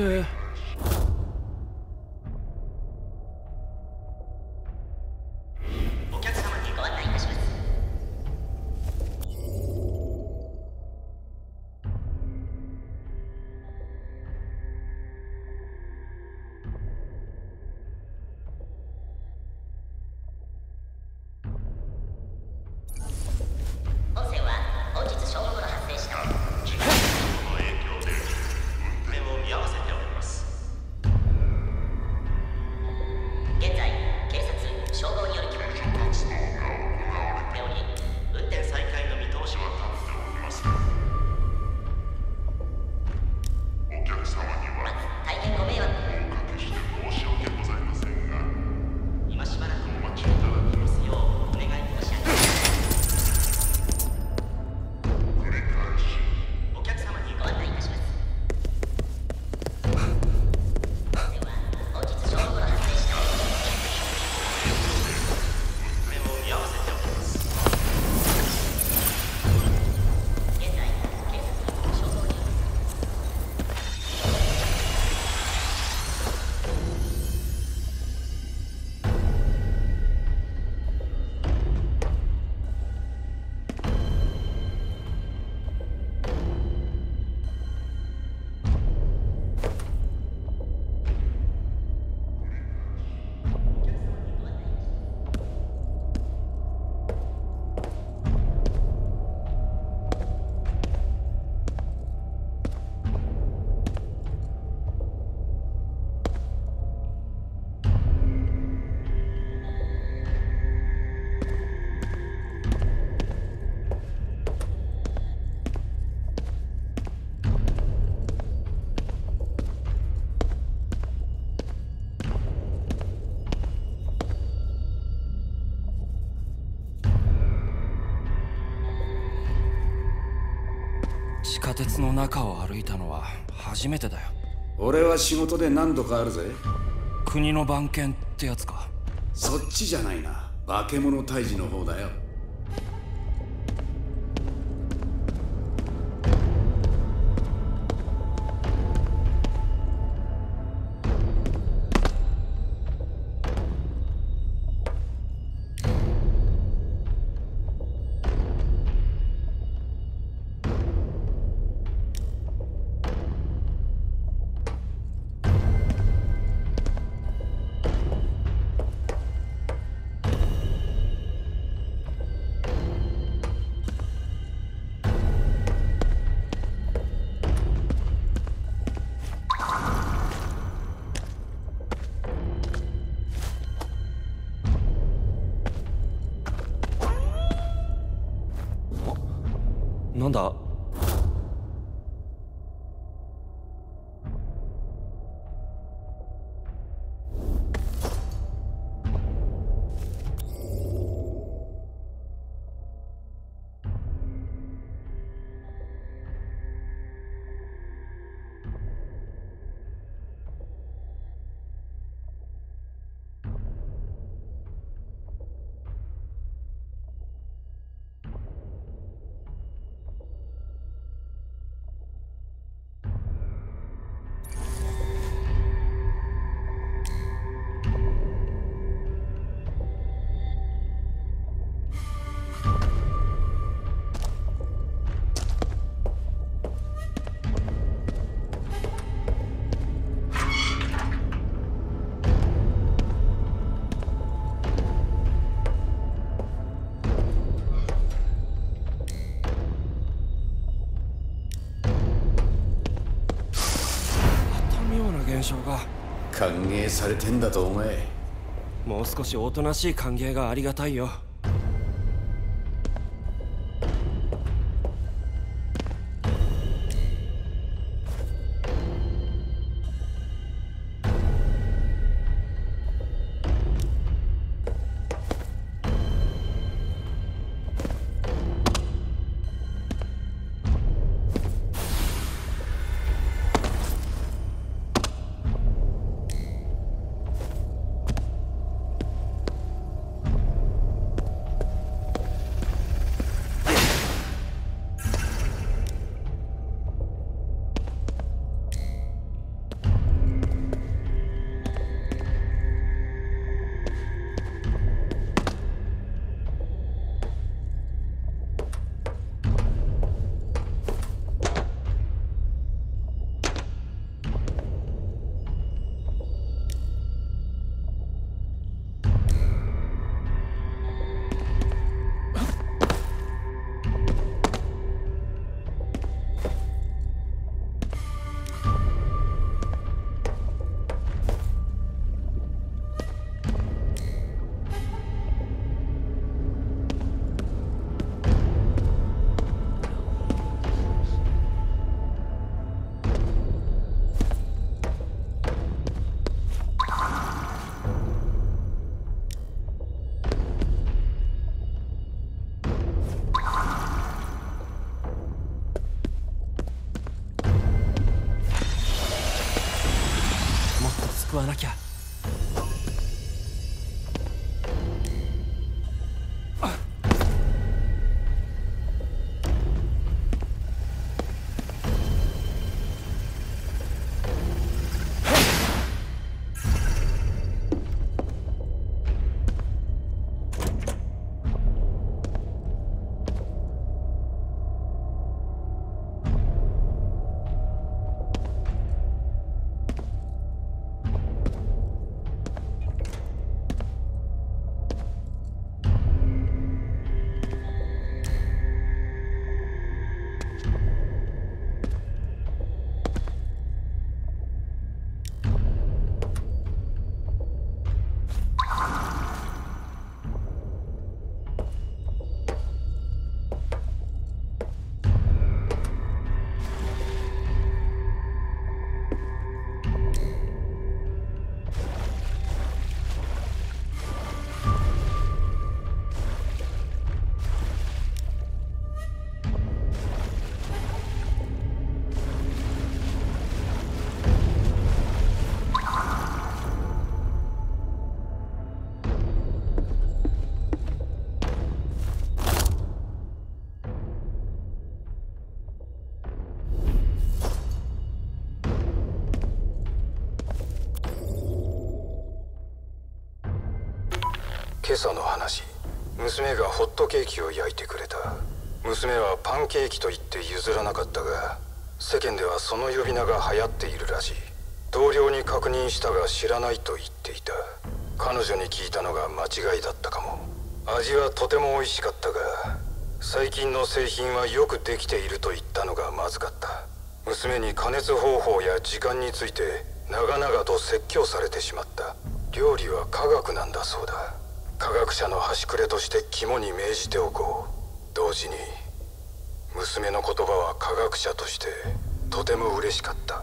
euh, 地下鉄の中を歩いたのは初めてだよ。俺は仕事で何度かあるぜ。国の番犬ってやつか。そっちじゃないな。化け物退治の方だよ。领导歓迎されてんだとお前もう少しおとなしい歓迎がありがたいよ。朝の話。娘がホットケーキを焼いてくれた。娘はパンケーキと言って譲らなかったが世間ではその呼び名が流行っているらしい。同僚に確認したが知らないと言っていた。彼女に聞いたのが間違いだったかも。味はとても美味しかったが最近の製品はよくできていると言ったのがまずかった。娘に加熱方法や時間について長々と説教されてしまった。料理は科学なんだそうだ。科学者の端くれとして肝に銘じておこう。同時に娘の言葉は科学者としてとても嬉しかった。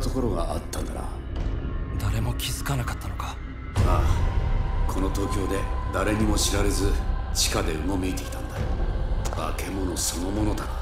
なところがあったんだな。誰も気づかなかったのか。ああこの東京で誰にも知られず地下でうごめいていたんだ。化け物そのものだな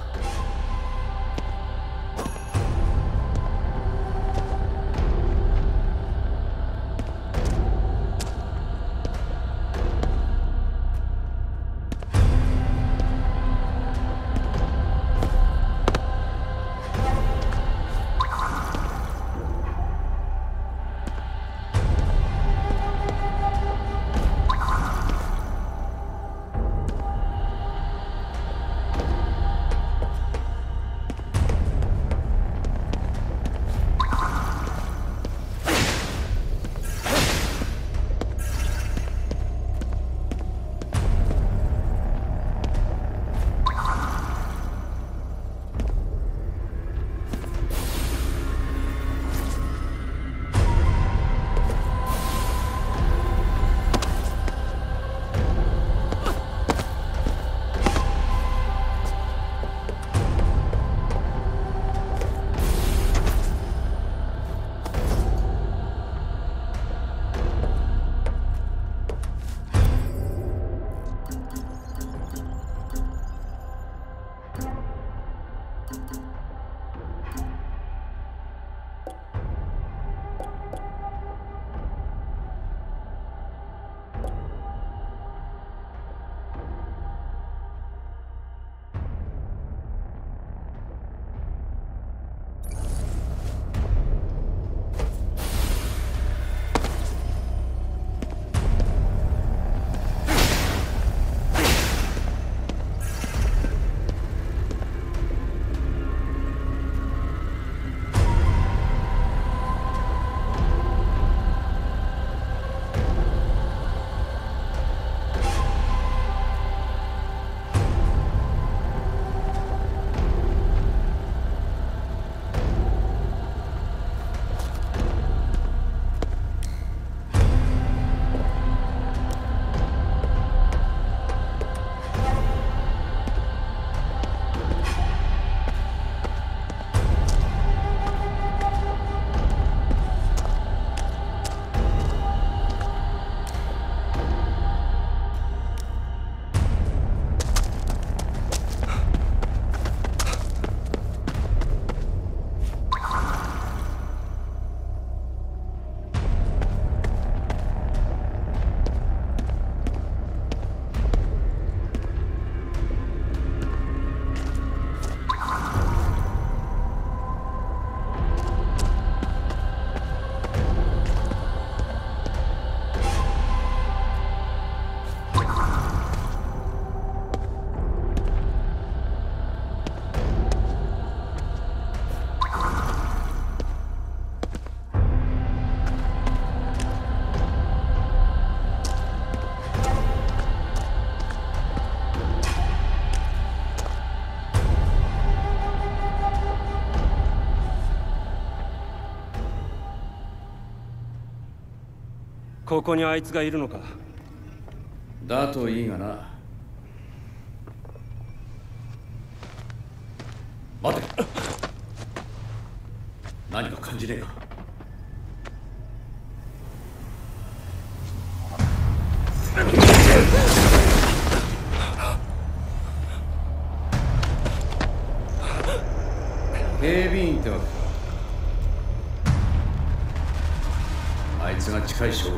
ここにあいつがいるのか？だといいがな。待て。何か感じねえか？警備員ってわけか。あいつが近い証拠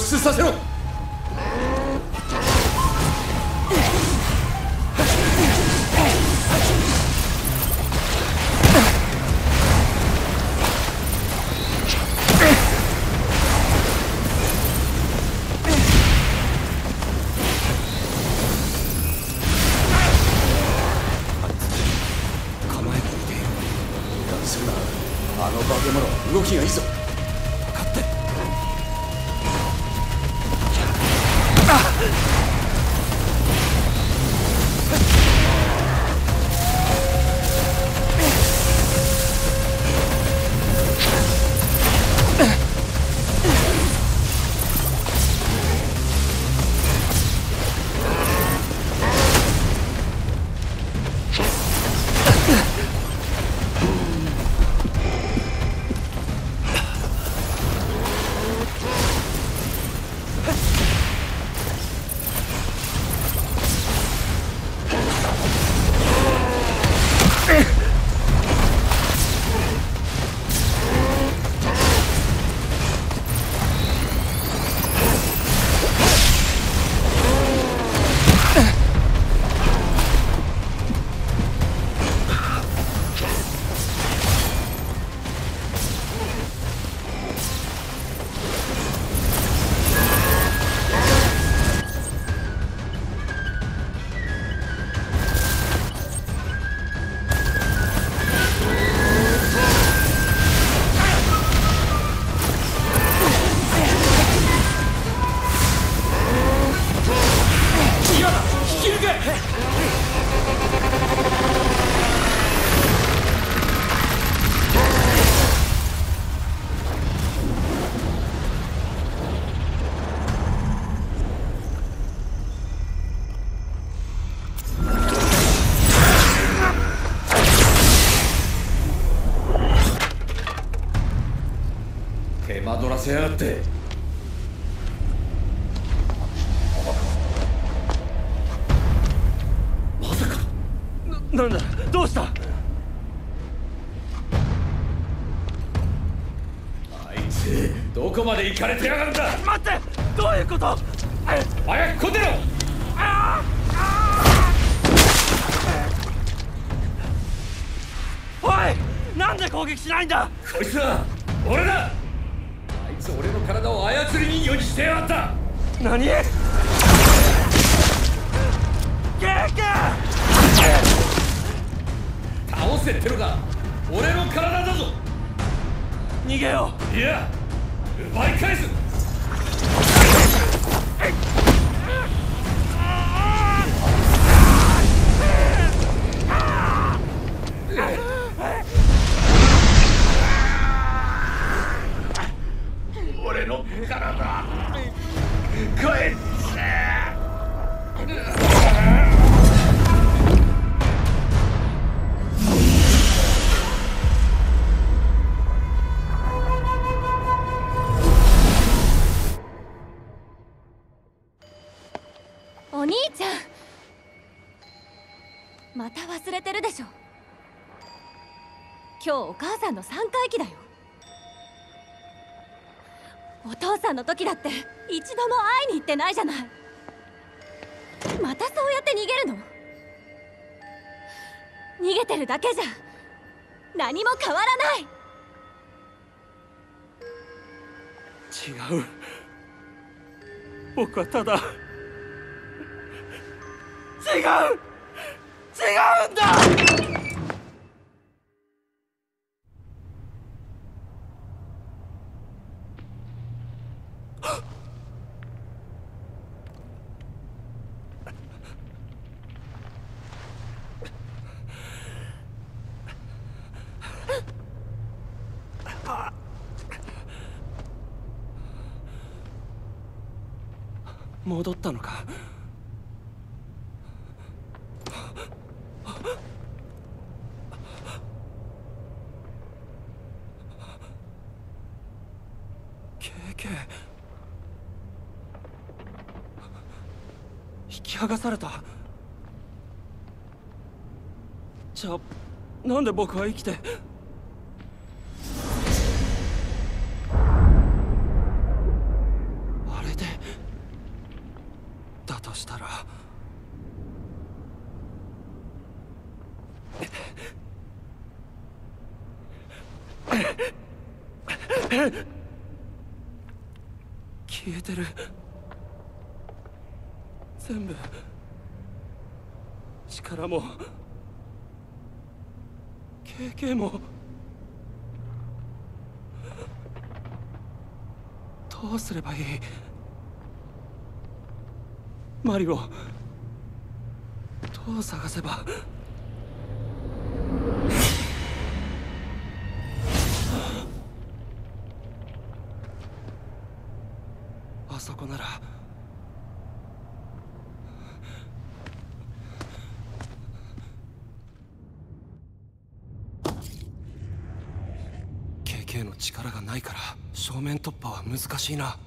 出させろ。せやがって倒せってのか俺の体だぞ。逃げよいや奪い返す。俺の体。帰ってお母さんの3回忌だよ。お父さんの時だって一度も会いに行ってないじゃない。またそうやって逃げるの？逃げてるだけじゃ何も変わらない。違う。僕はただ違う。違うんだ！戻ったのか？経験引き剥がされた？じゃあなんで僕は生きてあれでだとしたら消えてる全部力も経験もどうすればいいマリをどう探せば。あそこなら。KK の力がないから正面突破は難しいな。